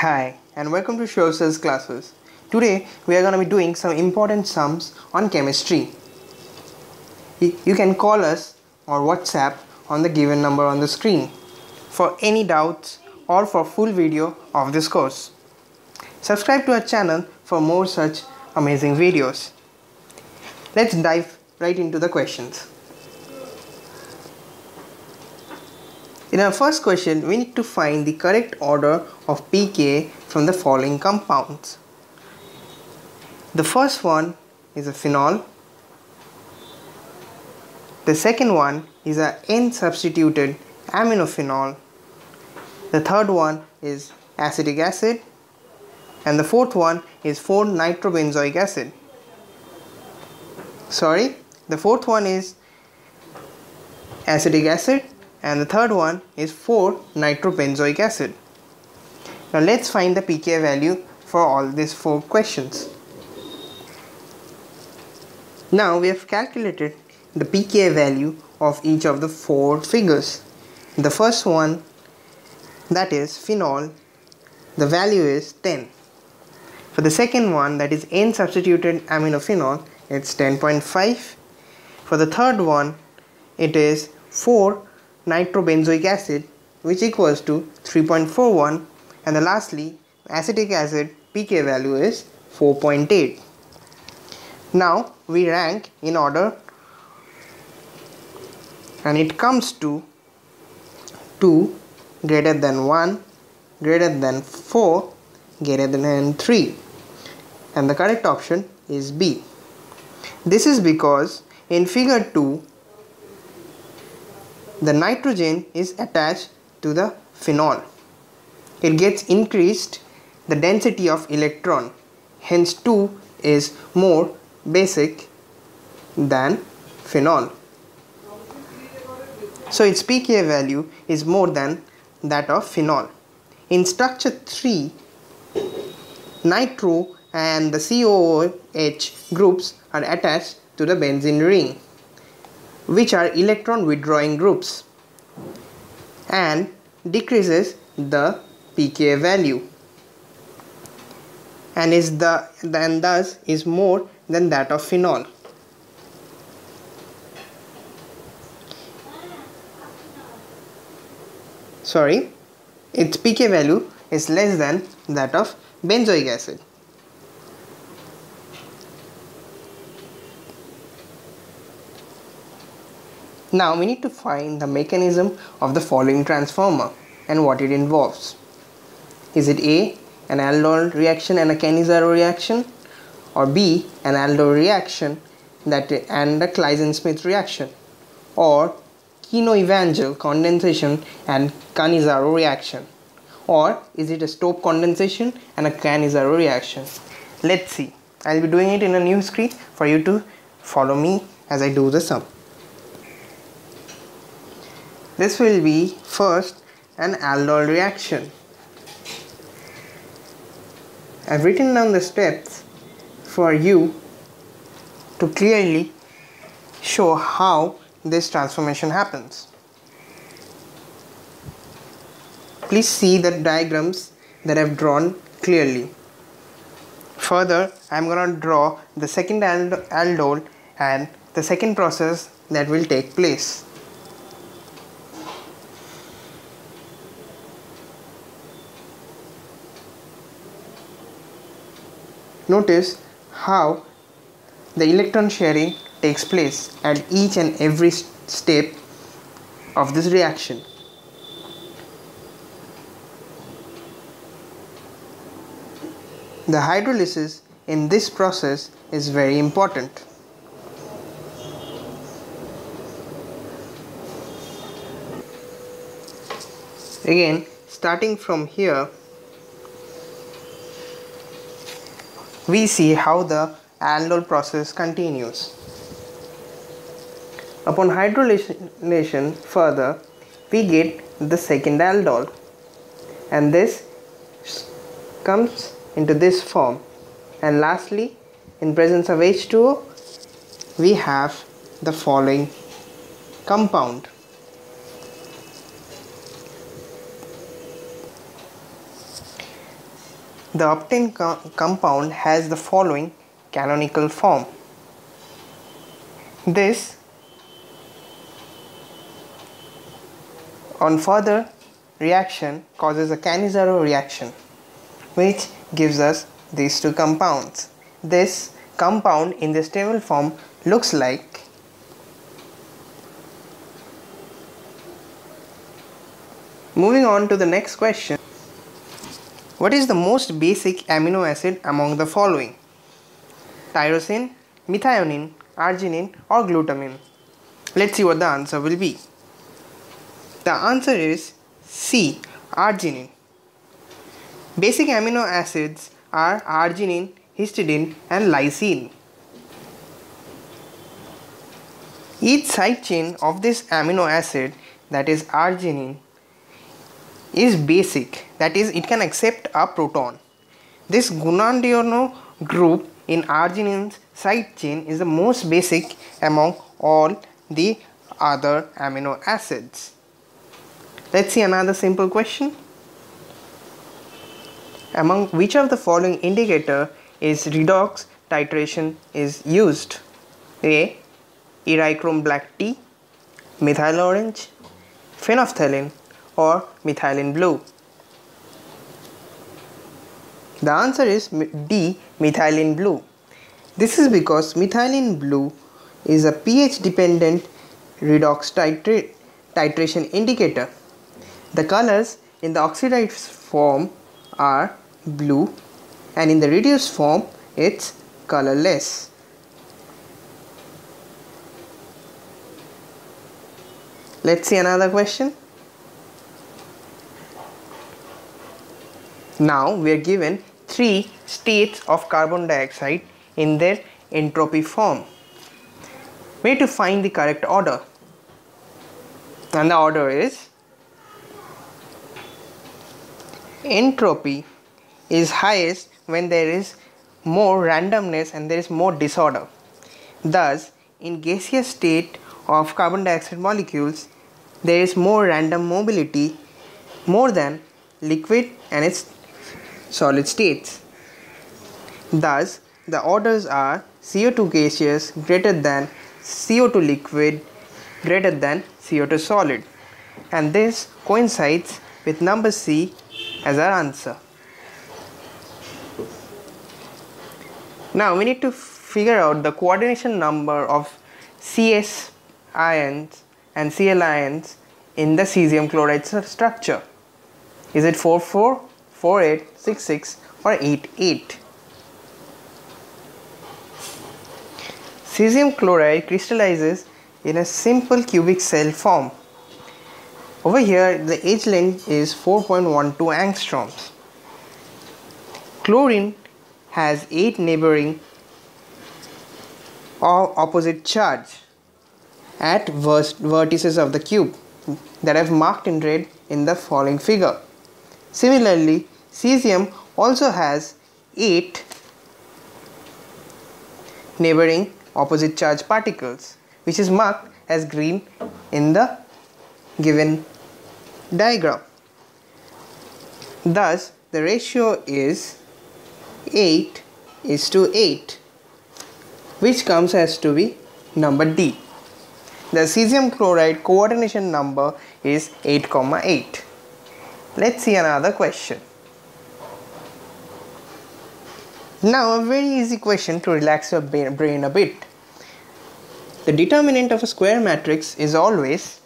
Hi and welcome to Sourav Sir's classes. Today we are going to be doing some important sums on chemistry. You can call us or WhatsApp on the given number on the screen for any doubts or for full video of this course. Subscribe to our channel for more such amazing videos. Let's dive right into the questions. In our first question, we need to find the correct order of pK from the following compounds. The first one is a phenol. The second one is a N-substituted aminophenol. The third one is acetic acid. And the fourth one is 4-nitrobenzoic acid. Sorry, the fourth one is acetic acid and the third one is 4-nitrobenzoic acid. Now let's find the pKa value for all these four questions. Now we have calculated the pKa value of each of the four figures. The first one that is phenol the value is 10. For the second one that is N substituted aminophenol it's 10.5. For the third one it is 4 nitrobenzoic acid which equals to 3.41 and the lastly acetic acid pK value is 4.8. Now we rank in order and it comes to 2 greater than 1 greater than 4 greater than 3 and the correct option is B. This is because in figure 2 the nitrogen is attached to the phenol. It gets increased the density of electron hence 2 is more basic than phenol. So its pKa value is more than that of phenol. In structure 3 nitro and the COOH groups are attached to the benzene ring which are electron withdrawing groups and decreases the pKa value and is the and thus is more than that of phenol. Sorry, its pK value is less than that of benzoic acid. Now we need to find the mechanism of the following transformer and what it involves. Is it A. an aldol reaction and a Cannizzaro reaction or B. an aldol reaction that and a Claisen-Schmidt reaction or Knoevenagel condensation and Cannizzaro reaction or is it a Stokes condensation and a Cannizzaro reaction? Let's see. I'll be doing it in a new screen for you to follow me as I do the sum. This will be first an aldol reaction. I've written down the steps for you to clearly show how this transformation happens. Please see the diagrams that I've drawn clearly. Further, I'm going to draw the second aldol and the second process that will take place. Notice how the electron sharing takes place at each and every step of this reaction. The hydrolysis in this process is very important. Again, starting from here, we see how the aldol process continues. Upon hydrolysation further, we get the second aldol and this comes into this form and lastly in presence of H2O we have the following compound The obtained co compound has the following canonical form. This on further reaction causes a Cannizzaro reaction which gives us these two compounds. This compound in the stable form looks like Moving on to the next question. What is the most basic amino acid among the following? Tyrosine, methionine, arginine or glutamine? Let's see what the answer will be. The answer is C. Arginine. Basic amino acids are arginine, histidine and lysine. Each side chain of this amino acid that is arginine is basic that is it can accept a proton. This guanidino group in arginine's side chain is the most basic among all the other amino acids. Let's see another simple question. Among which of the following indicator is redox titration is used? A. Eriochrome black T, methyl orange, phenolphthalein, or methylene blue? The answer is D. Methylene blue. This is because methylene blue is a pH dependent redox titration indicator. The colors in the oxidized form are blue and in the reduced form it's colorless. Let's see another question. Now we are given three states of carbon dioxide in their entropy form. We need to find the correct order. And the order is entropy is highest when there is more randomness and there is more disorder. Thus, in gaseous state of carbon dioxide molecules, there is more random mobility more than liquid and its solid states. Thus, the orders are CO2 gaseous greater than CO2 liquid greater than CO2 solid and this coincides with number C as our answer. Now we need to figure out the coordination number of CS ions and Cl ions in the cesium chloride structure. Is it 4 4 48, 66 or 88. Cesium chloride crystallizes in a simple cubic cell form. Over here the edge length is 4.12 angstroms. Chlorine has 8 neighboring or opposite charge at vertices of the cube that I've marked in red in the following figure. Similarly, cesium also has 8 neighboring opposite charge particles which is marked as green in the given diagram. Thus, the ratio is 8 is to 8 which comes as to be number D. The cesium chloride coordination number is 8, 8. Let's see another question. Now a very easy question to relax your brain a bit. The determinant of a square matrix is always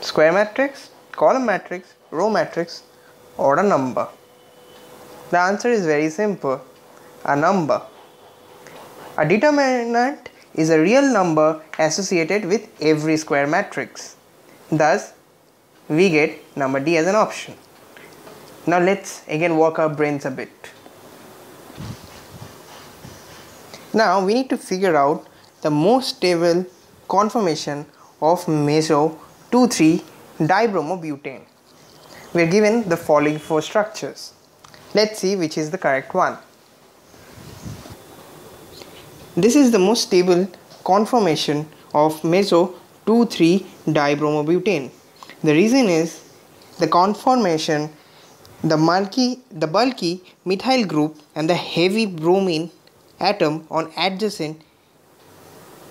square matrix, column matrix, row matrix or a number. The answer is very simple, a number. A determinant is a real number associated with every square matrix. Thus, we get number D as an option. Now let's again work our brains a bit. Now we need to figure out the most stable conformation of meso 2,3 dibromobutane. We are given the following four structures. Let's see which is the correct one. This is the most stable conformation of meso 2,3 dibromobutane. The reason is the conformation the bulky, the bulky methyl group and the heavy bromine atom on adjacent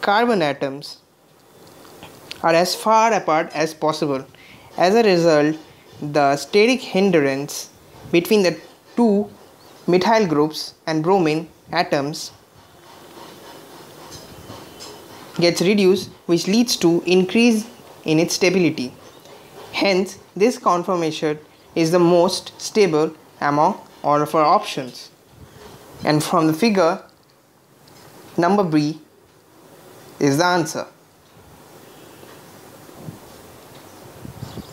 carbon atoms are as far apart as possible. As a result, the steric hindrance between the two methyl groups and bromine atoms gets reduced which leads to increase in its stability. Hence, this conformation is the most stable among all of our options. And from the figure, number B is the answer.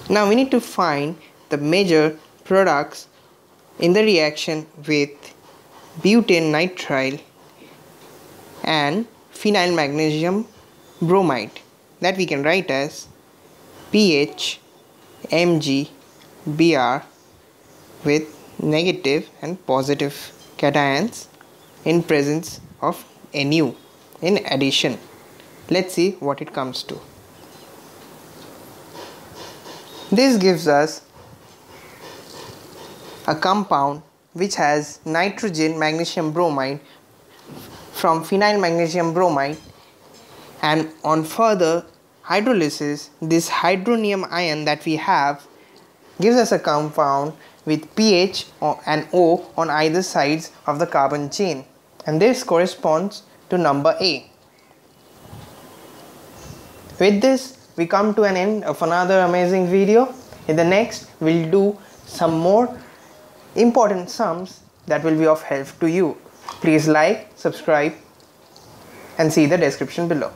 Now we need to find the major products in the reaction with butane nitrile and phenyl magnesium bromide that we can write as PH Mg Br with negative and positive cations in presence of Nu in addition. Let's see what it comes to. This gives us a compound which has nitrogen magnesium bromide from phenyl magnesium bromide and on further hydrolysis this hydronium ion that we have gives us a compound with pH and O on either sides of the carbon chain and this corresponds to number A. With this we come to an end of another amazing video. In the next we'll do some more important sums that will be of help to you. Please like, subscribe and see the description below.